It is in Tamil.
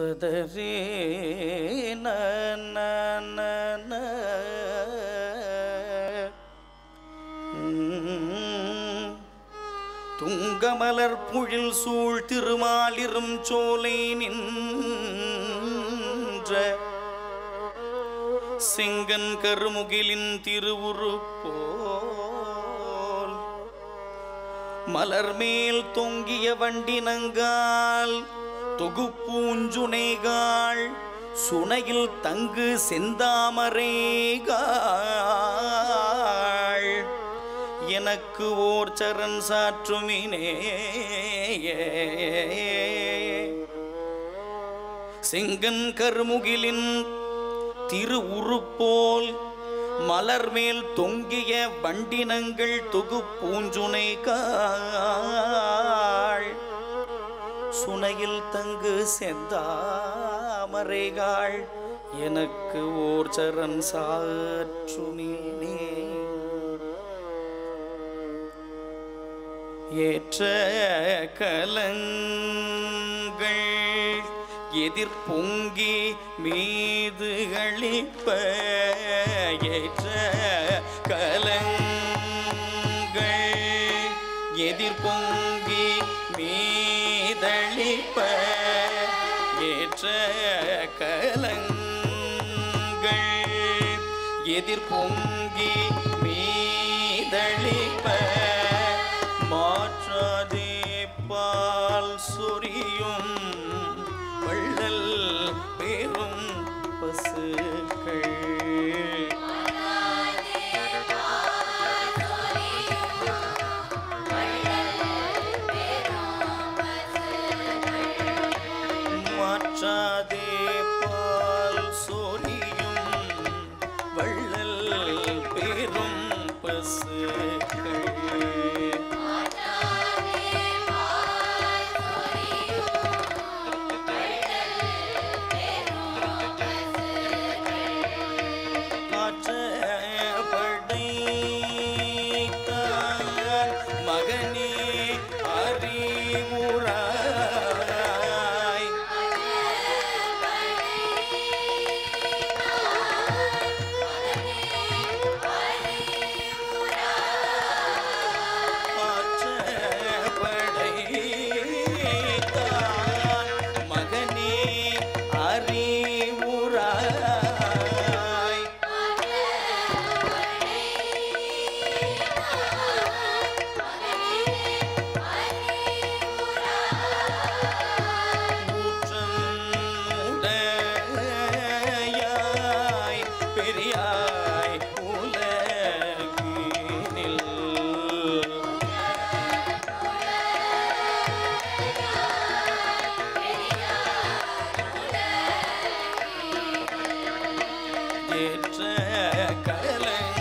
ததரே ந துங்கமலர் புழில் சூழ் திருமாலிரும் சோலை நின்ற செங்கன் கருமுகிலின் திருவுரு போல் மலர்மேல் தொங்கிய வண்டினங்கால் தொகுப்பூஞ்சுனைகாள் சுனையில் தங்கு செந்தாமரேகாள். எனக்கு ஓர் சரண் சாற்றுமினே. செங்கன் கருமுகிலின் திரு உருப்போல் மலர்மேல் தொங்கிய வண்டினங்கள் தொகுப்பூஞ்சுனை காள் சுனையில் தங்கு செந்தாமரைகாள் எனக்கு ஓர் சரண் சாற்றுமீனே. ஏற்ற கலங்கள் எதிர் பொங்கி மீது அளிப்ப ஏற்ற கலங்கள் எதிர் பொங்கி மீதளிப்ப ஏற்ற கலங்கள். எதிர்பொங்கி மீதளிப்ப See. ஏற்ற கலை